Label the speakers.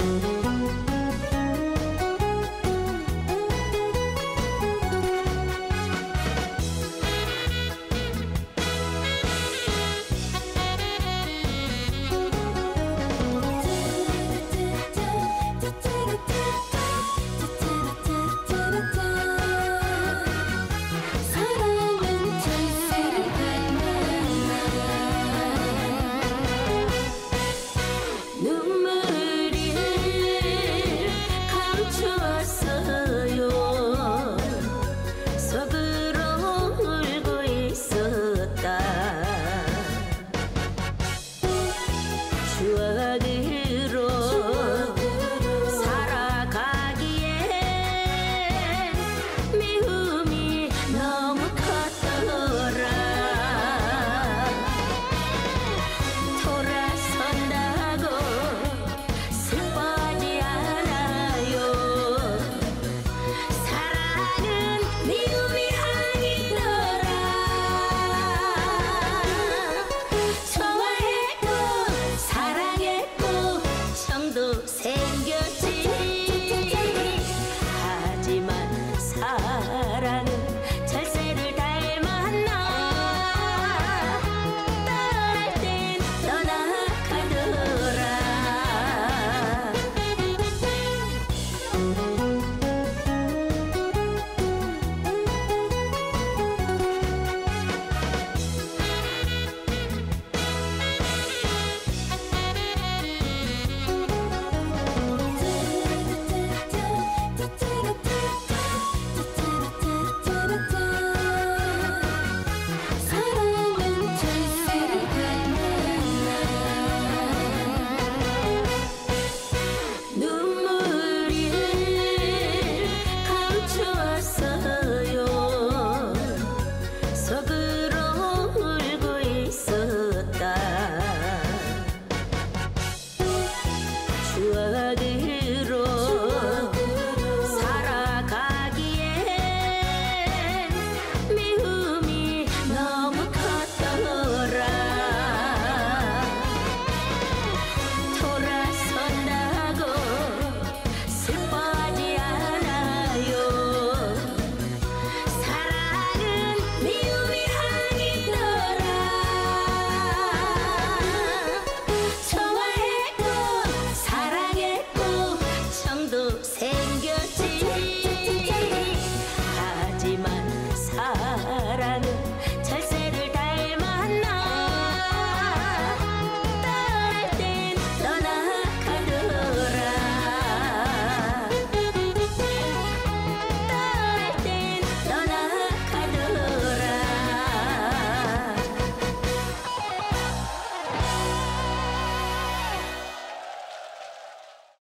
Speaker 1: Bye. love.